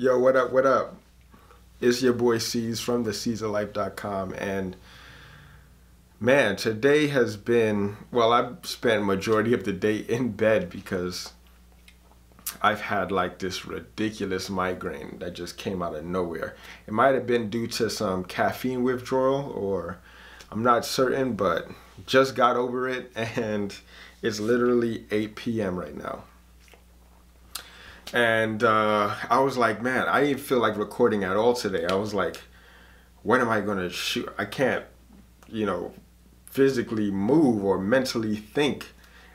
Yo, what up, what up? It's your boy C's from the Caesarlife.com and man, today has been well, I've spent majority of the day in bed because I've had like this ridiculous migraine that just came out of nowhere. It might have been due to some caffeine withdrawal or I'm not certain, but just got over it and it's literally 8 p.m. right now and uh, I was like, man, I didn't feel like recording at all today. I was like, when am I gonna shoot? I can't, you know, physically move or mentally think,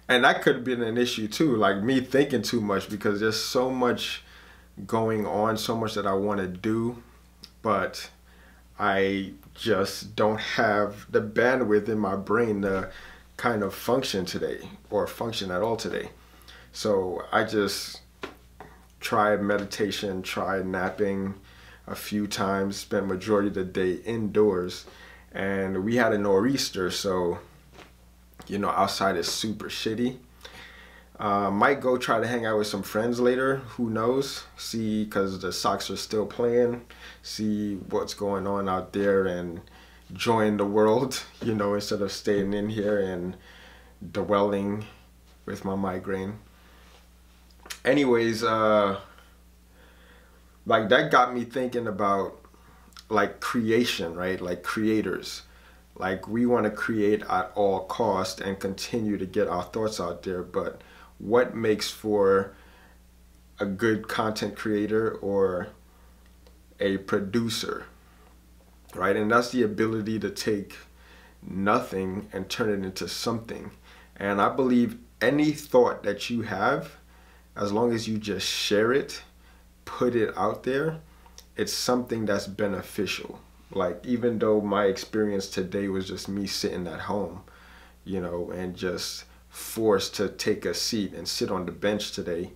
and that could have been an issue too. Like me thinking too much because there's so much going on, so much that I want to do, but I just don't have the bandwidth in my brain to kind of function today or function at all today. So I just tried meditation, tried napping a few times, spent majority of the day indoors. And we had a nor'easter, so you know, outside is super shitty. Uh, might go try to hang out with some friends later. Who knows? See, because the Sox are still playing. See what's going on out there and join the world. You know, instead of staying in here and dwelling with my migraine anyways, uh, like that got me thinking about like creation, right? Like creators. Like we want to create at all cost and continue to get our thoughts out there, but what makes for a good content creator or a producer, right? And that's the ability to take nothing and turn it into something. And I believe any thought that you have as long as you just share it, put it out there, it's something that's beneficial. Like even though my experience today was just me sitting at home, you know, and just forced to take a seat and sit on the bench today,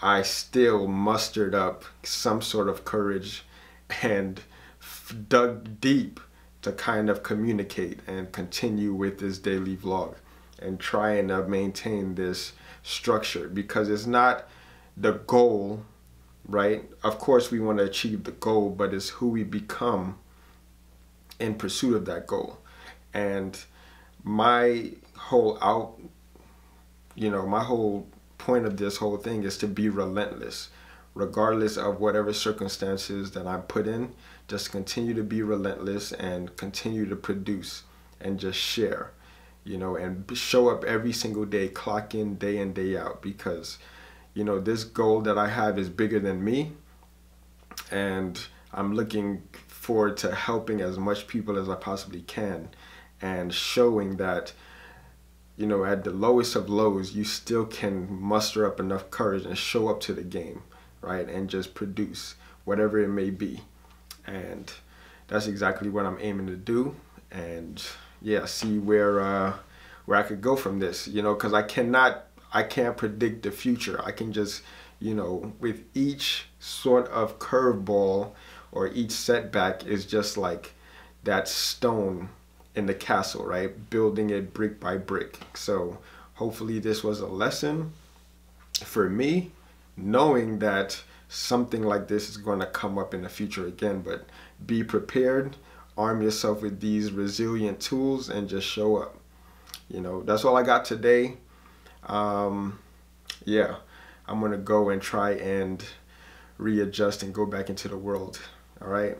I still mustered up some sort of courage and dug deep to kind of communicate and continue with this daily vlog and trying to uh, maintain this structure because it's not the goal, right? Of course, we want to achieve the goal, but it's who we become in pursuit of that goal. And my whole out, you know, my whole point of this whole thing is to be relentless, regardless of whatever circumstances that I'm put in. Just continue to be relentless and continue to produce and just share you know, and show up every single day, clock in day in, day out because, you know, this goal that I have is bigger than me. And I'm looking forward to helping as much people as I possibly can and showing that, you know, at the lowest of lows, you still can muster up enough courage and show up to the game, right? And just produce whatever it may be. And that's exactly what I'm aiming to do. And yeah, see where uh, where I could go from this. You know, because I cannot, I can't predict the future. I can just, you know, with each sort of curveball or each setback is just like that stone in the castle, right? Building it brick by brick. So hopefully this was a lesson for me, knowing that something like this is going to come up in the future again. But be prepared arm yourself with these resilient tools and just show up. You know, that's all I got today. Um, yeah, I'm going to go and try and readjust and go back into the world. All right.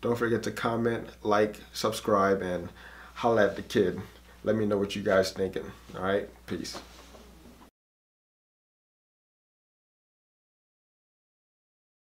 Don't forget to comment, like, subscribe, and holla at the kid. Let me know what you guys thinking. All right. Peace.